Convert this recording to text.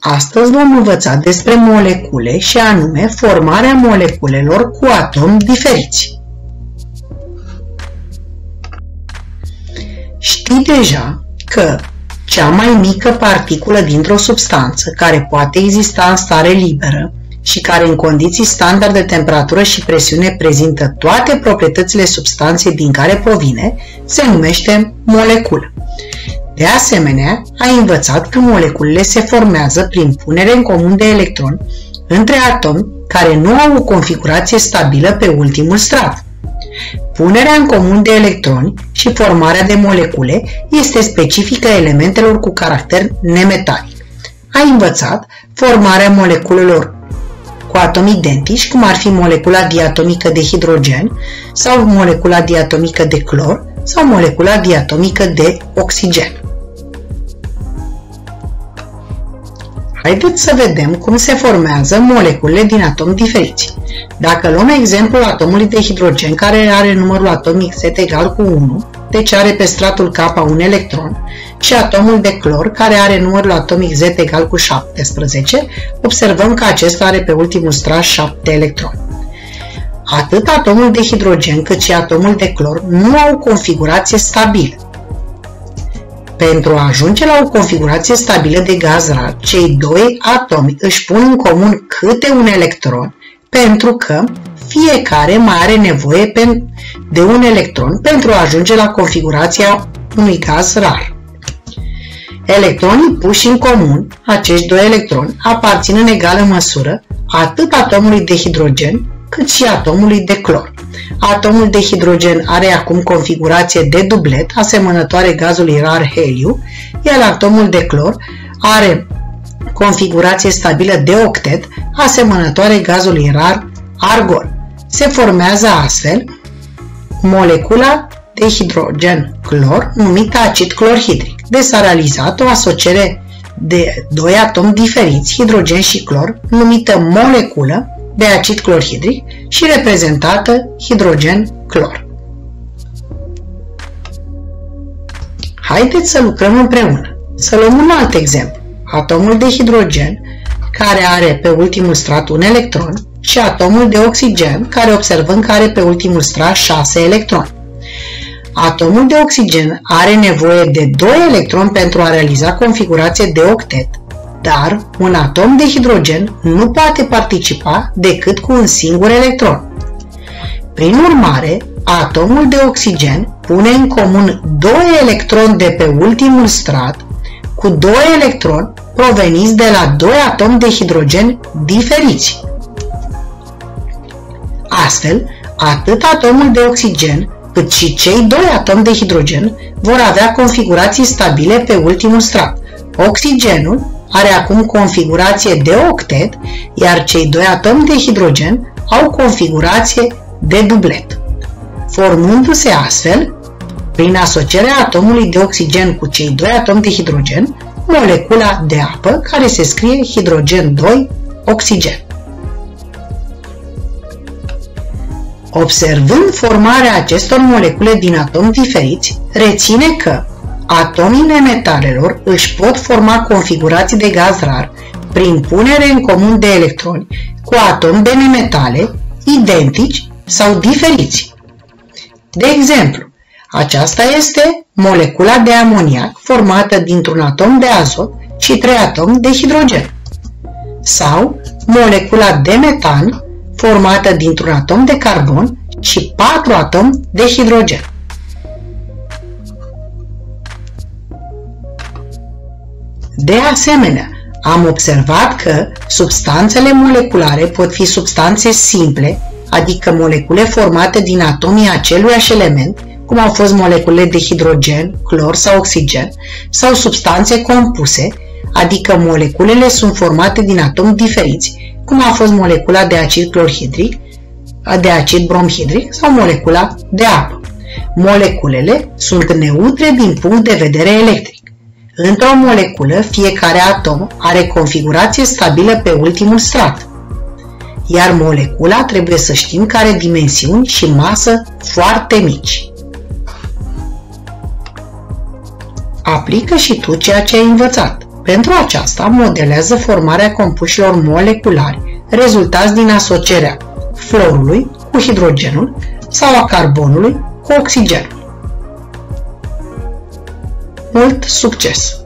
Astăzi vom învăța despre molecule și anume formarea moleculelor cu atomi diferiți. Știi deja că cea mai mică particulă dintr-o substanță care poate exista în stare liberă și care în condiții standard de temperatură și presiune prezintă toate proprietățile substanței din care provine, se numește moleculă. De asemenea, ai învățat că moleculele se formează prin punere în comun de electroni între atomi care nu au o configurație stabilă pe ultimul strat. Punerea în comun de electroni și formarea de molecule este specifică elementelor cu caracter nemetalic. Ai învățat formarea moleculelor cu atomi identici, cum ar fi molecula diatomică de hidrogen sau molecula diatomică de clor sau molecula diatomică de oxigen. Haideți să vedem cum se formează moleculele din atomi diferiți. Dacă luăm exemplul atomului de hidrogen care are numărul atomic Z egal cu 1, deci are pe stratul K un electron, și atomul de clor care are numărul atomic Z egal cu 17, observăm că acesta are pe ultimul strat 7 electroni. Atât atomul de hidrogen cât și atomul de clor nu au configurație stabilă. Pentru a ajunge la o configurație stabilă de gaz rar, cei doi atomi își pun în comun câte un electron, pentru că fiecare mai are nevoie de un electron pentru a ajunge la configurația unui gaz rar. Electronii puși în comun, acești doi electroni, aparțin în egală măsură atât atomului de hidrogen cât și atomului de clor. Atomul de hidrogen are acum configurație de dublet, asemănătoare gazului rar heliu, iar atomul de clor are configurație stabilă de octet, asemănătoare gazului rar argon. Se formează astfel molecula de hidrogen clor numită acid clorhidric. Deci s-a realizat o asociere de doi atomi diferiți, hidrogen și clor, numită moleculă de acid clorhidric și reprezentată hidrogen-clor. Haideți să lucrăm împreună. Să luăm un alt exemplu. Atomul de hidrogen, care are pe ultimul strat un electron, și atomul de oxigen, care observăm că are pe ultimul strat 6 electroni. Atomul de oxigen are nevoie de 2 electroni pentru a realiza configurație de octet, dar un atom de hidrogen nu poate participa decât cu un singur electron. Prin urmare, atomul de oxigen pune în comun doi electroni de pe ultimul strat cu doi electroni proveniți de la doi atomi de hidrogen diferiți. Astfel, atât atomul de oxigen cât și cei doi atomi de hidrogen vor avea configurații stabile pe ultimul strat. Oxigenul are acum configurație de octet, iar cei doi atomi de hidrogen au configurație de dublet. Formându-se astfel, prin asocierea atomului de oxigen cu cei doi atomi de hidrogen, molecula de apă care se scrie hidrogen 2 oxigen. Observând formarea acestor molecule din atomi diferiți, reține că atomii nemetalelor își pot forma configurații de gaz rar prin punere în comun de electroni cu atomi de nemetale identici sau diferiți. De exemplu, aceasta este molecula de amoniac formată dintr-un atom de azot și trei atomi de hidrogen. Sau molecula de metan formată dintr-un atom de carbon și patru atomi de hidrogen. De asemenea, am observat că substanțele moleculare pot fi substanțe simple, adică molecule formate din atomii aceluiași element, cum au fost moleculele de hidrogen, clor sau oxigen, sau substanțe compuse, adică moleculele sunt formate din atomi diferiți, cum a fost molecula de acid clorhidric, de acid bromhidric sau molecula de apă. Moleculele sunt neutre din punct de vedere electric. Într-o moleculă, fiecare atom are configurație stabilă pe ultimul strat, iar molecula trebuie să știm că are dimensiuni și masă foarte mici. Aplică și tu ceea ce ai învățat. Pentru aceasta, modelează formarea compușilor moleculari rezultați din asocierea florului cu hidrogenul sau a carbonului cu oxigenul. Mult succes!